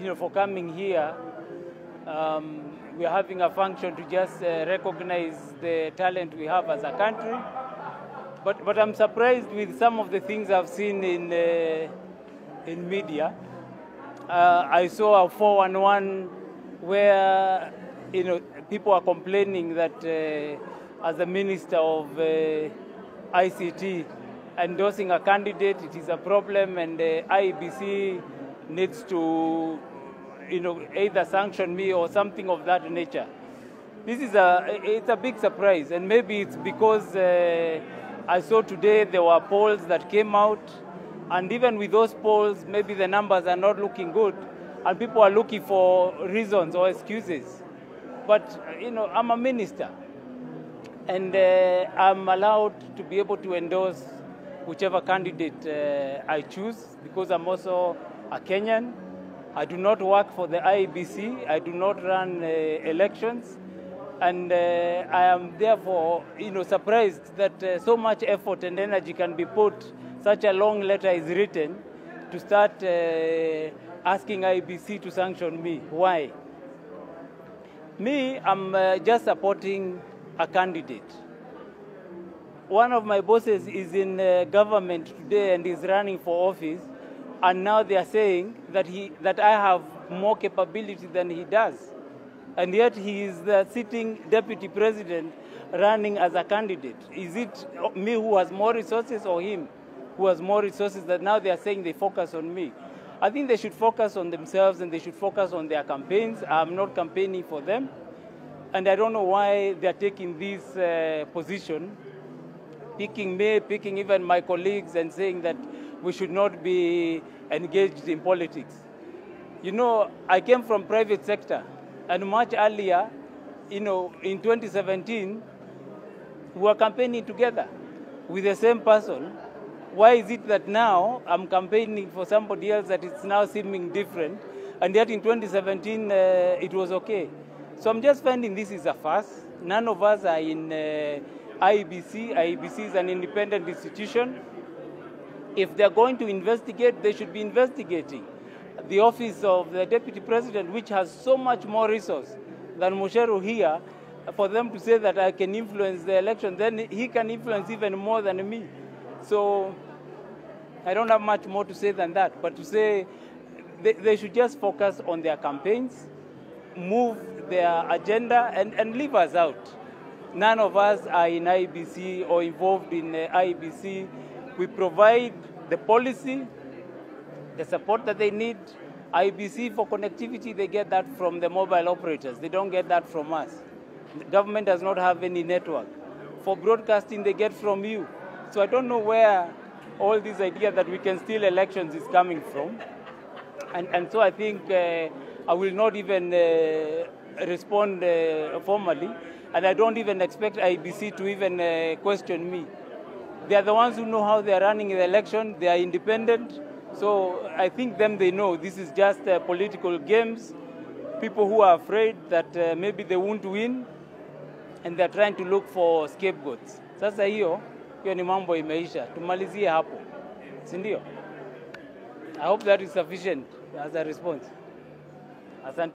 you know, for coming here. Um, we are having a function to just uh, recognize the talent we have as a country. But, but I'm surprised with some of the things I've seen in, uh, in media. Uh, I saw a 411 where you know, people are complaining that uh, as the Minister of uh, ICT endorsing a candidate, it is a problem and the IEBC needs to you know, either sanction me or something of that nature. This is a, it's a big surprise and maybe it's because uh, I saw today there were polls that came out and even with those polls, maybe the numbers are not looking good and people are looking for reasons or excuses. But, you know, I'm a minister and uh, I'm allowed to be able to endorse whichever candidate uh, I choose because I'm also a Kenyan. I do not work for the IEBC. I do not run uh, elections. And uh, I am therefore, you know, surprised that uh, so much effort and energy can be put, such a long letter is written to start uh, asking IEBC to sanction me. Why? Me, I'm uh, just supporting a candidate. One of my bosses is in uh, government today and is running for office, and now they are saying that he that I have more capability than he does, and yet he is the sitting deputy president running as a candidate. Is it me who has more resources or him who has more resources that now they are saying they focus on me? I think they should focus on themselves and they should focus on their campaigns. I'm not campaigning for them. And I don't know why they're taking this uh, position, picking me, picking even my colleagues, and saying that we should not be engaged in politics. You know, I came from private sector, and much earlier, you know, in 2017, we were campaigning together with the same person. Why is it that now I'm campaigning for somebody else that it's now seeming different, and yet in 2017 uh, it was okay? So I'm just finding this is a fuss. None of us are in uh, IBC. IEBC is an independent institution. If they're going to investigate, they should be investigating. The office of the deputy president, which has so much more resource than Mucheru here, for them to say that I can influence the election, then he can influence even more than me. So I don't have much more to say than that, but to say they, they should just focus on their campaigns, move their agenda, and, and leave us out. None of us are in IBC or involved in uh, IBC. We provide the policy, the support that they need. IBC for connectivity, they get that from the mobile operators. They don't get that from us. The government does not have any network. For broadcasting, they get from you. So I don't know where all this idea that we can steal elections is coming from. And, and so I think uh, I will not even uh, respond uh, formally, and I don't even expect IBC to even uh, question me. They are the ones who know how they are running the election. They are independent. So I think them they know this is just uh, political games. People who are afraid that uh, maybe they won't win, and they're trying to look for scapegoats. Sasa hiyo hiyo ni mambo imeisha, tumalizie hapo, si ndio? I hope that is sufficient as a response. Asante.